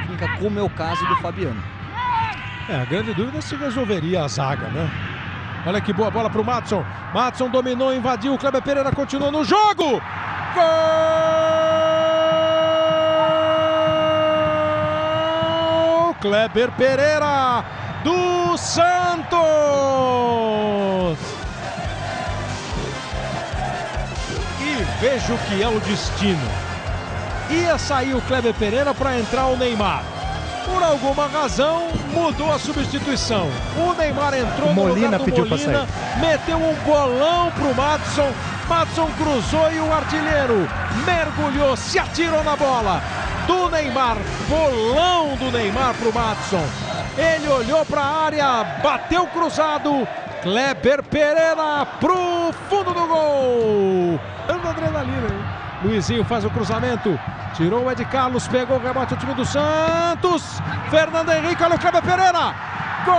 técnica, como é o caso do Fabiano. É, a grande dúvida é se resolveria a zaga, né? Olha que boa bola pro Matson. Matson dominou, invadiu. O Kleber Pereira continua no jogo. Gol! Kleber Pereira do Santos. E veja o que é o destino. Ia sair o Kleber Pereira para entrar o Neymar. Por alguma razão, mudou a substituição. O Neymar entrou Molina no lugar do pediu Molina, meteu um bolão pro Matson. Matson cruzou e o artilheiro mergulhou, se atirou na bola. Do Neymar, bolão do Neymar pro Matson. Ele olhou para a área, bateu cruzado. Kleber Pereira pro fundo do Luizinho faz o cruzamento. Tirou o Ed Carlos, pegou o rebote o time do Santos. Fernando Henrique, olha o Kleber Pereira. Gol!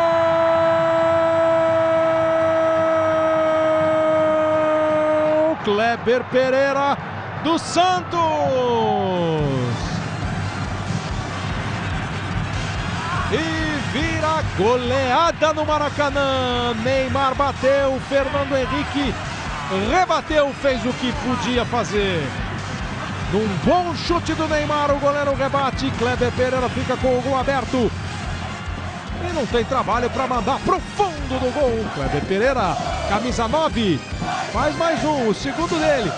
Kleber Pereira do Santos. E vira goleada no Maracanã. Neymar bateu, Fernando Henrique rebateu, fez o que podia fazer. Num bom chute do Neymar, o goleiro rebate. Kleber Pereira fica com o gol aberto. E não tem trabalho para mandar pro fundo do gol. Kleber Pereira, camisa 9, faz mais um, o segundo dele.